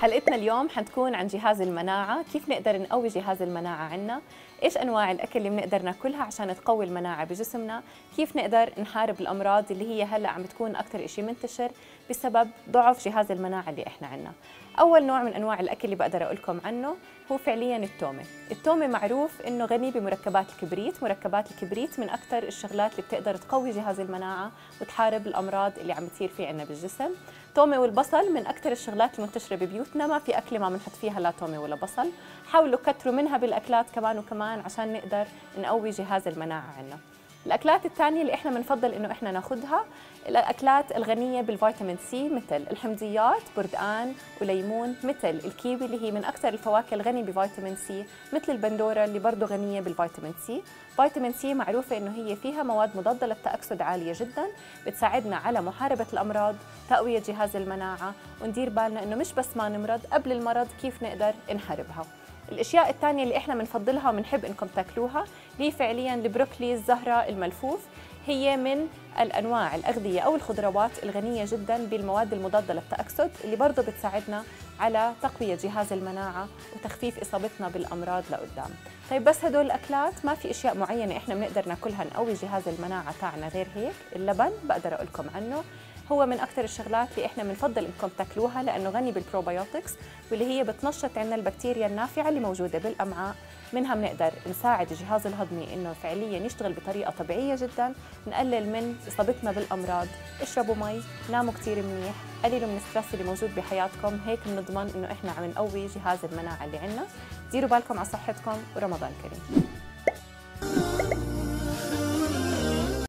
حلقتنا اليوم حتكون عن جهاز المناعة. كيف نقدر نقوي جهاز المناعة عنا؟ إيش أنواع الأكل اللي بنقدر ناكلها عشان تقوي المناعة بجسمنا؟ كيف نقدر نحارب الأمراض اللي هي هلأ عم بتكون أكثر إشي منتشر بسبب ضعف جهاز المناعة اللي إحنا عنا؟ أول نوع من أنواع الأكل اللي بقدر أقول لكم عنه هو فعليا التومة. التومة معروف إنه غني بمركبات الكبريت. مركبات الكبريت من أكثر الشغلات اللي بتقدر تقوي جهاز المناعة وتحارب الأمراض اللي عم بتصير في عنا بالجسم. تومة والبصل من أكثر الشغلات المنتشرة ببيوتنا. ما في أكلة ما بنحط فيها لا تومة ولا بصل. حاولوا كتروا منها بالأكلات كمان وكمان عشان نقدر نقوي جهاز المناعة عنا. الأكلات الثانية اللي إحنا بنفضل إنه إحنا ناخذها الأكلات الغنية بالفيتامين سي مثل الحمضيات بردقان وليمون مثل الكيوي اللي هي من أكثر الفواكه الغنية بفيتامين سي مثل البندورة اللي برضه غنية بالفيتامين سي. فيتامين سي معروفة إنه هي فيها مواد مضادة للتأكسد عالية جدا بتساعدنا على محاربة الأمراض تقوية جهاز المناعة وندير بالنا إنه مش بس ما نمرض قبل المرض كيف نقدر نحاربها. الأشياء الثانية اللي إحنا بنفضلها وبنحب إنكم تاكلوها هي فعليا البروكلي الزهرة الملفوف. هي من الأنواع الأغذية أو الخضروات الغنية جدا بالمواد المضادة للتأكسد اللي برضه بتساعدنا على تقوية جهاز المناعة وتخفيف إصابتنا بالأمراض لقدام. طيب بس هدول الأكلات ما في أشياء معينة إحنا بنقدر ناكلها نقوي جهاز المناعة تاعنا غير هيك. اللبن بقدر أقول لكم عنه. هو من أكثر الشغلات اللي إحنا بنفضل إنكم تاكلوها لأنه غني بالبروبايوتكس واللي هي بتنشط عندنا البكتيريا النافعة اللي موجودة بالأمعاء. منها بنقدر نساعد الجهاز الهضمي إنه فعليا يشتغل بطريقة طبيعية جدا نقلل من اصابتنا بالأمراض. اشربوا مي ناموا كثير منيح قللوا من الستريس اللي موجود بحياتكم. هيك بنضمن إنه إحنا عم نقوي جهاز المناعة اللي عندنا ديروا بالكم على صحتكم ورمضان كريم.